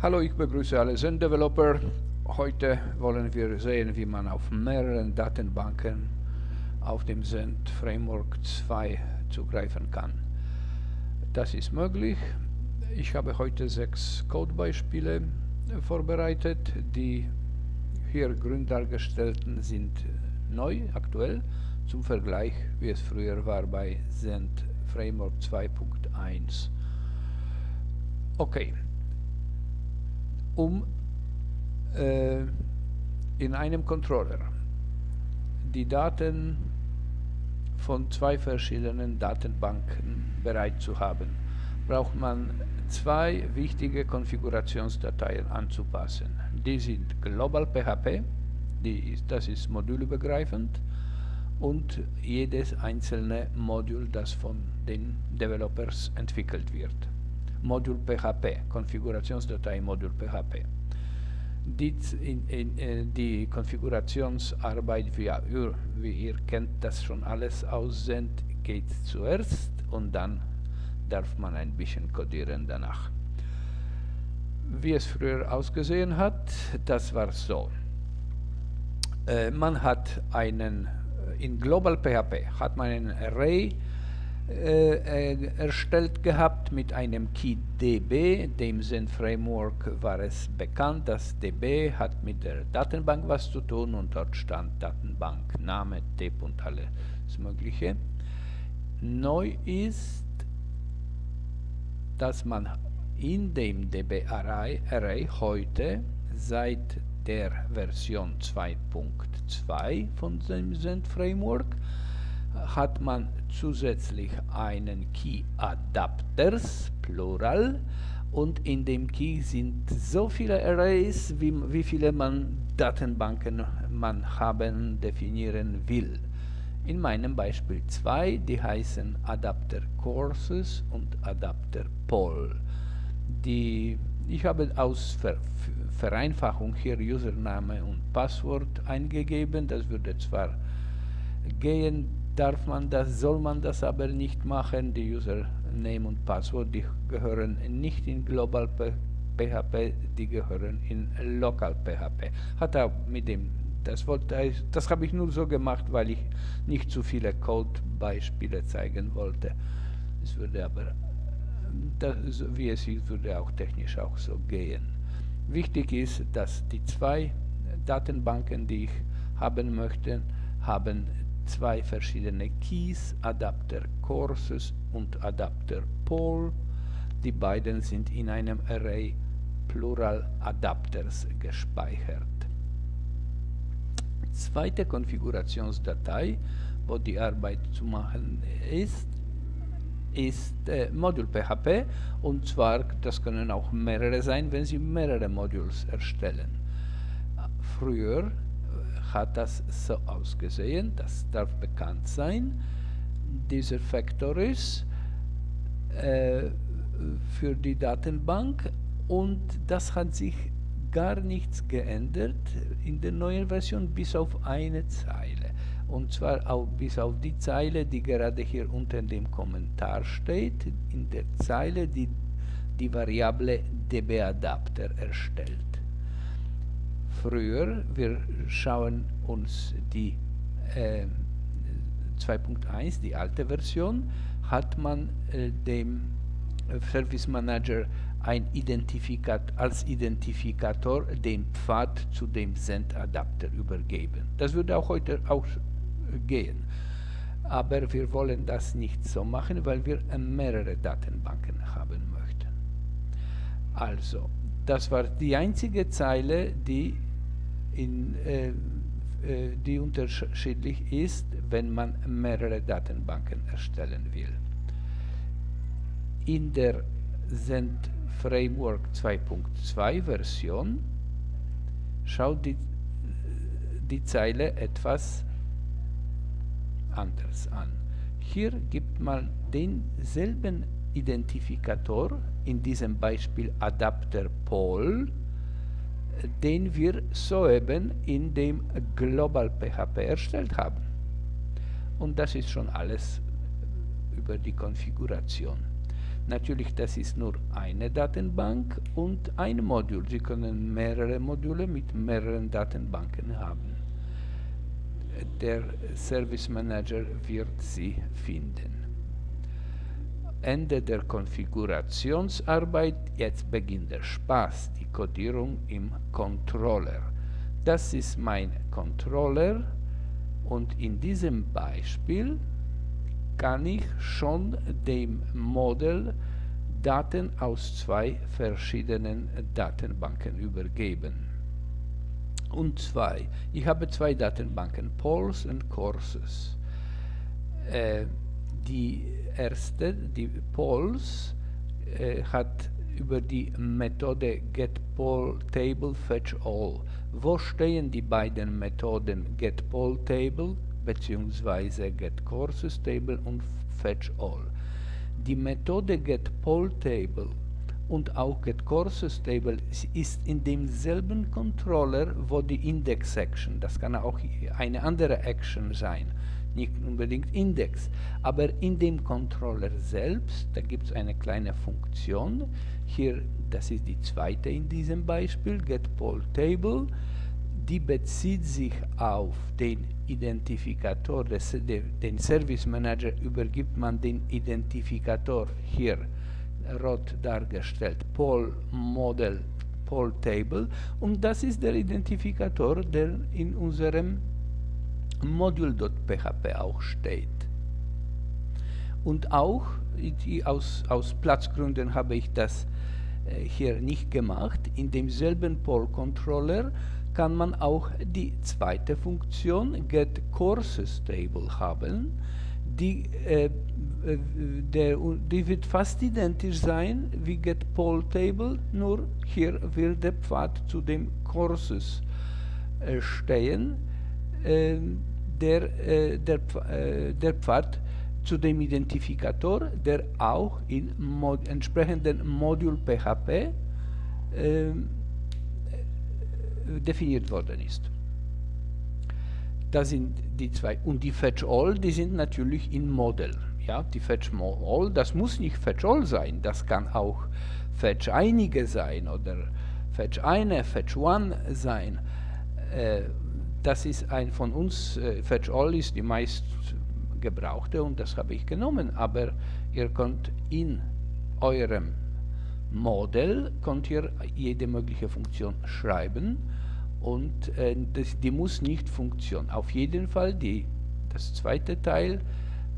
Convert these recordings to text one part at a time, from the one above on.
Hallo, ich begrüße alle Zen-Developer. Heute wollen wir sehen, wie man auf mehreren Datenbanken auf dem Zend Framework 2 zugreifen kann. Das ist möglich. Ich habe heute sechs Codebeispiele vorbereitet. Die hier grün dargestellten sind neu, aktuell, zum Vergleich, wie es früher war bei Zend Framework 2.1. Okay, um äh, in einem Controller die Daten von zwei verschiedenen Datenbanken bereit zu haben, braucht man zwei wichtige Konfigurationsdateien anzupassen. Die sind Global PHP, die ist, das ist modulübergreifend, und jedes einzelne Modul, das von den Developers entwickelt wird. Modul PHP, Konfigurationsdatei Modul PHP. Die, äh, die Konfigurationsarbeit, wie, wie, ihr kennt das schon alles aussehen, geht zuerst und dann darf man ein bisschen codieren danach. Wie es früher ausgesehen hat, das war so. Äh, man hat einen, äh, in Global PHP hat man ein Array äh, äh, erstellt gehabt mit einem Key DB, dem Zen Framework war es bekannt, dass DB hat mit der Datenbank was zu tun und dort stand Datenbank, Name, Tipp und alles mögliche. Neu ist, dass man in dem DB Array, Array heute seit der Version 2.2 von dem Zen Framework hat man zusätzlich einen Key Adapters, Plural, und in dem Key sind so viele Arrays, wie, wie viele man Datenbanken man haben definieren will. In meinem Beispiel zwei, die heißen Adapter Courses und Adapter Poll. Die, ich habe aus Ver Vereinfachung hier Username und Passwort eingegeben, das würde zwar gehen, darf man das, soll man das aber nicht machen. Die Username und Passwort, die gehören nicht in Global PHP, die gehören in Local PHP. Hat auch mit dem, das, das habe ich nur so gemacht, weil ich nicht zu viele Code-Beispiele zeigen wollte. Es würde aber, das, wie es ist, würde auch technisch auch so gehen. Wichtig ist, dass die zwei Datenbanken, die ich haben möchte, haben zwei verschiedene Keys, Adapter Courses und Adapter Pole. Die beiden sind in einem Array Plural Adapters gespeichert. Zweite Konfigurationsdatei, wo die Arbeit zu machen ist, ist äh, Modul PHP und zwar, das können auch mehrere sein, wenn Sie mehrere Modules erstellen. Früher hat das so ausgesehen, das darf bekannt sein. Dieser Faktor ist äh, für die Datenbank und das hat sich gar nichts geändert in der neuen Version bis auf eine Zeile. Und zwar auch bis auf die Zeile, die gerade hier unter dem Kommentar steht, in der Zeile, die die Variable dbAdapter erstellt früher, wir schauen uns die äh, 2.1, die alte Version, hat man äh, dem Service Manager ein Identifikat als Identifikator den Pfad zu dem Send-Adapter übergeben. Das würde auch heute auch gehen. Aber wir wollen das nicht so machen, weil wir mehrere Datenbanken haben möchten. Also, das war die einzige Zeile, die in, äh, äh, die unterschiedlich ist, wenn man mehrere Datenbanken erstellen will. In der Zend Framework 2.2 Version schaut die, die Zeile etwas anders an. Hier gibt man denselben Identifikator, in diesem Beispiel Adapter Pol, den wir soeben in dem Global PHP erstellt haben. Und das ist schon alles über die Konfiguration. Natürlich, das ist nur eine Datenbank und ein Modul. Sie können mehrere Module mit mehreren Datenbanken haben. Der Service Manager wird sie finden. Ende der Konfigurationsarbeit, jetzt beginnt der Spaß, die Codierung im Controller. Das ist mein Controller und in diesem Beispiel kann ich schon dem Modell Daten aus zwei verschiedenen Datenbanken übergeben. Und zwei. Ich habe zwei Datenbanken, Polls und Courses. Äh, die erste, die Polls, äh, hat über die Methode getPollTableFetchAll. Wo stehen die beiden Methoden getPollTable bzw. getCoursesTable und FetchAll? Die Methode getPollTable und auch getCoursesTable ist in demselben Controller, wo die Index-Section, das kann auch eine andere Action sein, nicht unbedingt Index, aber in dem Controller selbst, da gibt es eine kleine Funktion, hier, das ist die zweite in diesem Beispiel, getPollTable, die bezieht sich auf den Identifikator, des, de, den Service Manager übergibt man den Identifikator hier rot dargestellt, Poll Model Poll Table. Und das ist der Identifikator, der in unserem Module.php auch steht. Und auch, aus, aus Platzgründen habe ich das äh, hier nicht gemacht, in demselben Poll-Controller kann man auch die zweite Funktion getCoursesTable haben, die, äh, der, die wird fast identisch sein wie getPollTable, nur hier wird der Pfad zu dem Courses äh, stehen. Ähm, der, äh, der, äh, der Pfad zu dem Identifikator, der auch in Mod entsprechenden Modul PHP äh, definiert worden ist. Das sind die zwei. Und die Fetch All, die sind natürlich in Model. Ja, die Fetch All, das muss nicht Fetch All sein, das kann auch Fetch einige sein oder Fetch eine, Fetch One sein. Äh, das ist ein von uns, äh, Fetch All ist die meist gebrauchte und das habe ich genommen, aber ihr könnt in eurem Modell könnt ihr jede mögliche Funktion schreiben und äh, das, die muss nicht funktionieren. Auf jeden Fall die, das zweite Teil,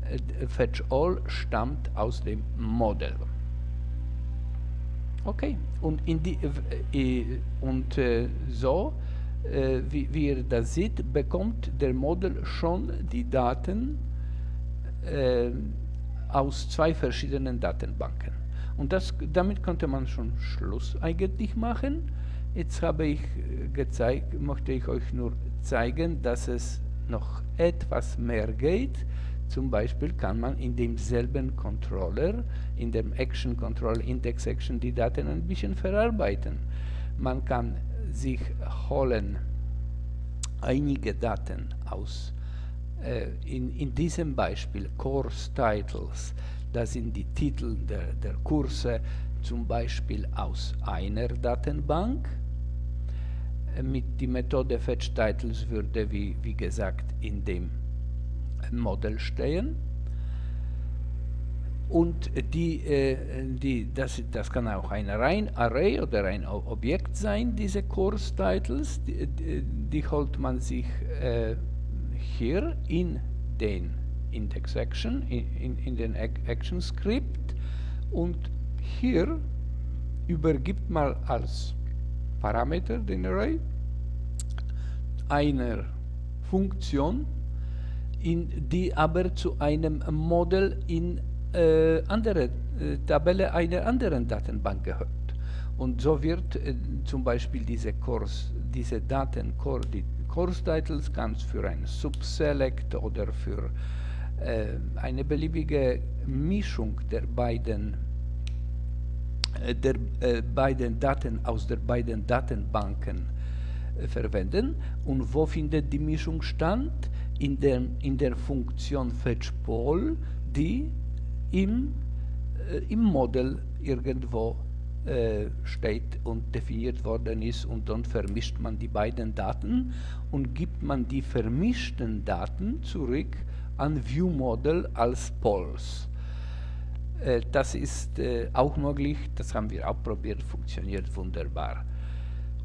äh, Fetch All, stammt aus dem Modell. Okay, und, die, äh, und äh, so, äh, wie, wie, ihr das seht, bekommt der Modell schon die Daten äh, aus zwei verschiedenen Datenbanken. Und das, damit konnte man schon Schluss eigentlich machen. Jetzt habe ich äh, gezeigt, möchte ich euch nur zeigen, dass es noch etwas mehr geht. Zum Beispiel kann man in demselben Controller, in dem Action Controller Index Action, die Daten ein bisschen verarbeiten. Man kann sich holen einige Daten aus. Äh, in, in diesem Beispiel Course Titles, das sind die Titel der, der Kurse, zum Beispiel aus einer Datenbank mit die Methode Fetch Titles würde, wie, wie gesagt, in dem Modell stehen. Und die, äh, die, das, das kann auch ein rein Array oder ein Objekt sein, diese Course Titles. Die, die holt man sich äh, hier in den Index Action, in, in, in den Action Script und hier übergibt man als Parameter, den Array, einer Funktion, in, die aber zu einem Modell in äh, andere äh, Tabelle einer anderen Datenbank gehört. Und so wird äh, zum Beispiel diese Course, diese Daten, die Course Titles kannst für ein Subselect oder für äh, eine beliebige Mischung der beiden äh, der äh, beiden Daten aus der beiden Datenbanken verwenden. Und wo findet die Mischung stand? In der, in der Funktion fetchPoll, die im äh, im Modell irgendwo äh, steht und definiert worden ist und dann vermischt man die beiden Daten und gibt man die vermischten Daten zurück an ViewModel als Polls. Äh, das ist äh, auch möglich, das haben wir auch probiert, funktioniert wunderbar.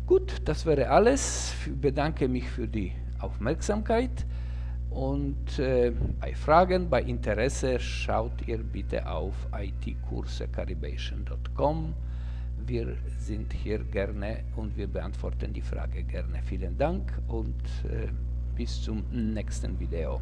Gut, das wäre alles. Ich bedanke mich für die Aufmerksamkeit und äh, bei Fragen, bei Interesse schaut ihr bitte auf itkursecaribation.com. Wir sind hier gerne und wir beantworten die Frage gerne. Vielen Dank und äh, bis zum nächsten Video.